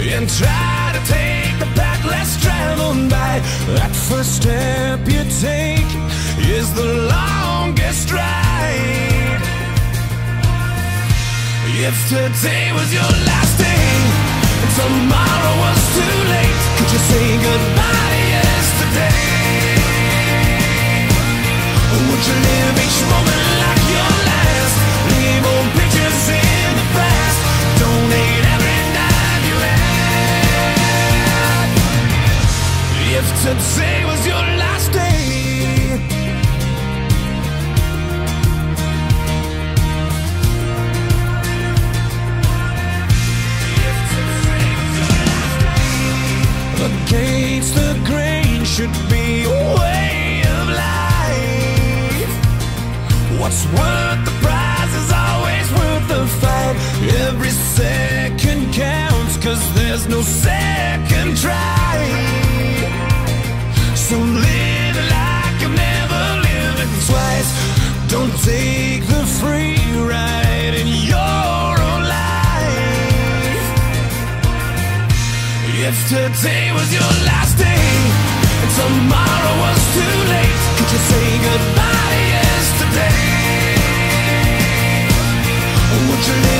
and try to take the path less traveled by. That first step you take is the longest ride. If today was your last day, and tomorrow was too late, could you say goodbye yesterday? Would you live Day. Today was your last day. Against the grain should be a way of life. What's worth the prize is always worth the fight. Every second counts, cause there's no second try. Today was your last day and tomorrow was too late, could you say goodbye yesterday? Would you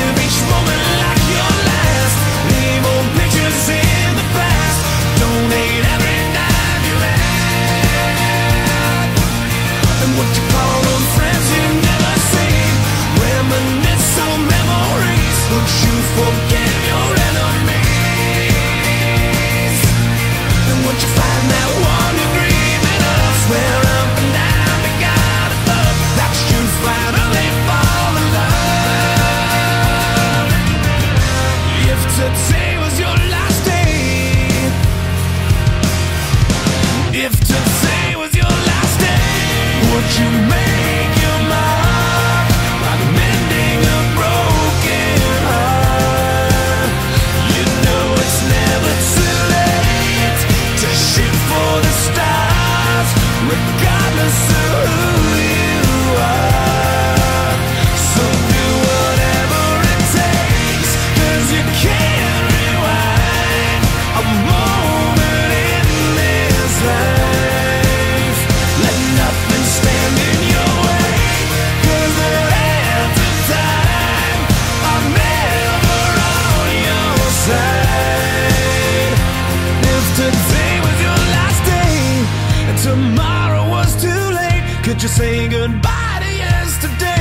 could you say goodbye to yesterday?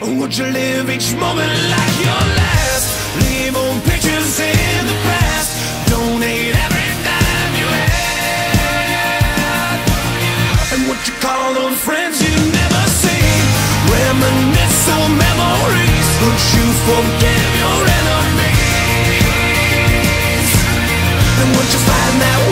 Or would you live each moment like your last? Leave old pictures in the past. Donate every dime you had. And would you call on friends you never see? Reminisce on memories. Would you forgive your enemies? And would you find that